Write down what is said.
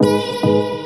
Música